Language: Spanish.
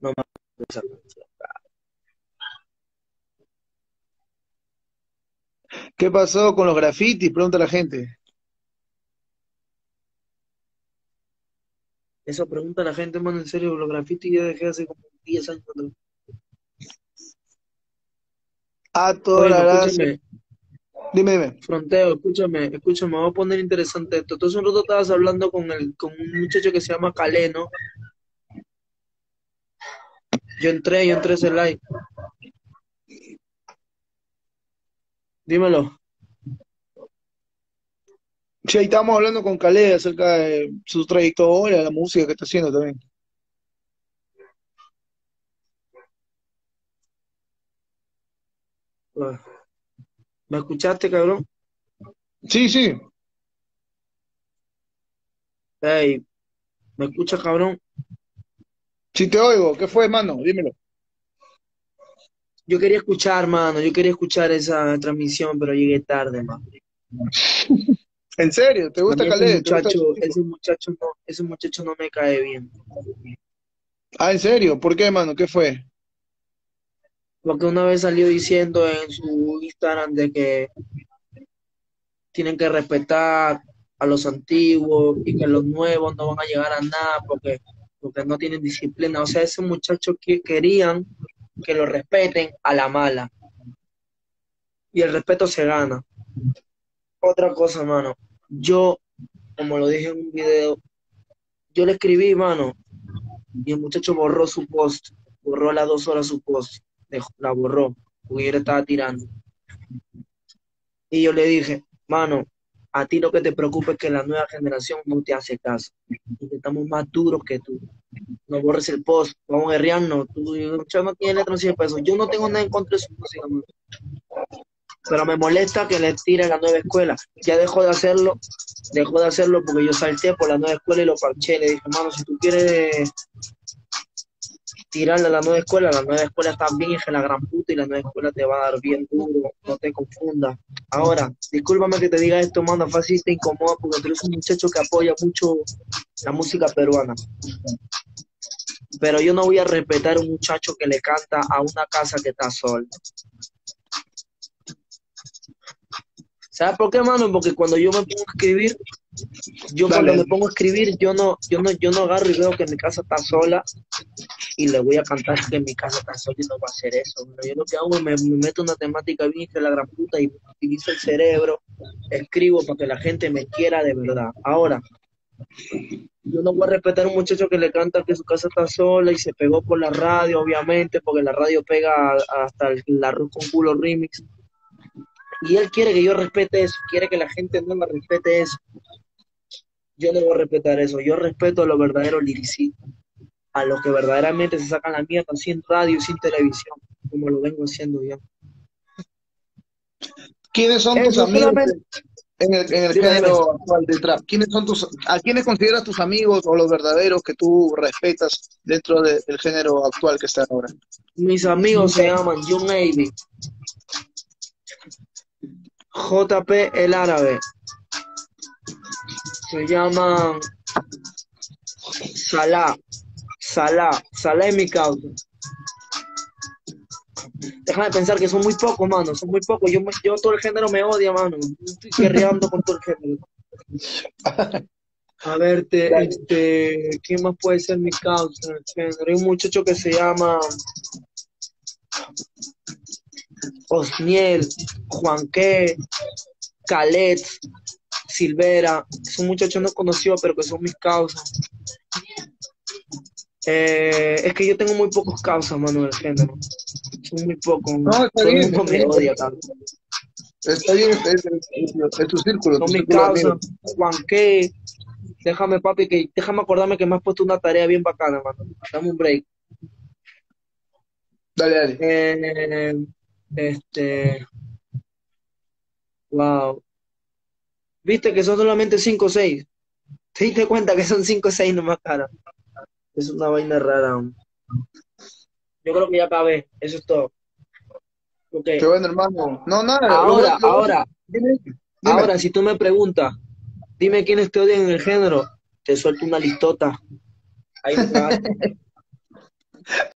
No me acuerdo esa canción. ¿Qué pasó con los grafitis? Pregunta la gente. Eso pregunta la gente, mano, en serio, los grafitis yo dejé hace como 10 años atrás. A toda Bueno, la escúchame, Dime, dime. Fronteo, escúchame, escúchame, me voy a poner interesante esto. Entonces un rato estabas hablando con el, con un muchacho que se llama Caleno. Yo entré, yo entré ese live. Dímelo. Sí, ahí estamos hablando con Caled acerca de su trayectoria, la música que está haciendo también. Ah, ¿Me escuchaste, cabrón? Sí, sí. Ey, ¿me escuchas, cabrón? Sí te oigo. ¿Qué fue, mano? Dímelo. Yo quería escuchar, mano, yo quería escuchar esa transmisión, pero llegué tarde, mano. ¿En serio? ¿Te gusta mí ese muchacho, ese muchacho no, ese muchacho no me cae bien. Ah, ¿en serio? ¿Por qué, mano? ¿Qué fue? Porque una vez salió diciendo en su Instagram de que tienen que respetar a los antiguos y que los nuevos no van a llegar a nada porque, porque no tienen disciplina. O sea, ese muchacho que querían que lo respeten a la mala. Y el respeto se gana. Otra cosa, mano. Yo, como lo dije en un video, yo le escribí, mano, y el muchacho borró su post, borró a las dos horas su post, dejó- la borró, porque estaba tirando. Y yo le dije, mano, a ti lo que te preocupa es que la nueva generación no te hace caso, y que estamos más duros que tú. No borres el post, vamos a guerrearnos, tú, yo no tiene letra 100 pesos. Yo no tengo nada en contra de su música, pero me molesta que le tiren la nueva escuela. Ya dejó de hacerlo, dejó de hacerlo porque yo salté por la nueva escuela y lo parché. Le dije, mano, si tú quieres tirarle a la nueva escuela, la nueva escuela está bien de la gran puta y la nueva escuela te va a dar bien duro, no te confundas. Ahora, discúlpame que te diga esto, mano, fácil te incomoda porque tú eres un muchacho que apoya mucho la música peruana. Pero yo no voy a respetar a un muchacho que le canta a una casa que está sola. ¿Sabes por qué, mano? Porque cuando yo me pongo a escribir, yo cuando me pongo a escribir, yo no, yo no, yo no agarro y veo que mi casa está sola y le voy a cantar que mi casa está sola y no va a hacer eso. Yo lo que hago es me, me meto una temática bien de la gran puta y utilizo el cerebro, escribo para que la gente me quiera de verdad. Ahora, yo no voy a respetar a un muchacho que le canta que su casa está sola y se pegó por la radio, obviamente, porque la radio pega hasta el, la con culo remix. Y él quiere que yo respete eso, quiere que la gente no me respete eso. Yo no voy a respetar eso, yo respeto a los verdaderos liricistas, a los que verdaderamente se sacan la mierda sin radio, sin televisión, como lo vengo haciendo yo. ¿Quiénes son tus amigos en el, en género actual de trap? ¿Quiénes son tus, a quiénes consideras tus amigos o los verdaderos que tú respetas dentro de- del género actual que está ahora? Mis amigos se llaman John Navy, JP el árabe, se llaman Salah, Salah, Salah es mi causa. Déjame pensar que son muy pocos, mano, son muy pocos. Yo, yo todo el género me odia, mano. Estoy guerreando con todo el género. A ver, te- este, ¿quién más puede ser mi causa en el género? Hay un muchacho que se llama Osniel, Juanque, Calet, Silvera. Son muchachos no conocidos, pero que son mis causas. Eh, es que yo tengo muy pocos causas, mano, del género. Son muy pocos. No, está Todo bien, mundo está me bien. odia, cabrón. Está bien, es, es- es- es tu círculo, Son mis causas. Juanque, déjame, papi, que déjame acordarme que me has puesto una tarea bien bacana, mano. Dame un break. Dale, dale. Eh, este, wow. Viste que son solamente 5 o 6. ¿Te diste cuenta que son 5 o 6 nomás, cara? Es una vaina rara. Yo creo que ya acabé. Eso es todo. Qué bueno, hermano. No, nada. Ahora, lo ahora, Dime, dime. ahora, si tú me preguntas, dime quiénes te odian en el género, te suelto una listota. Ahí cagaste.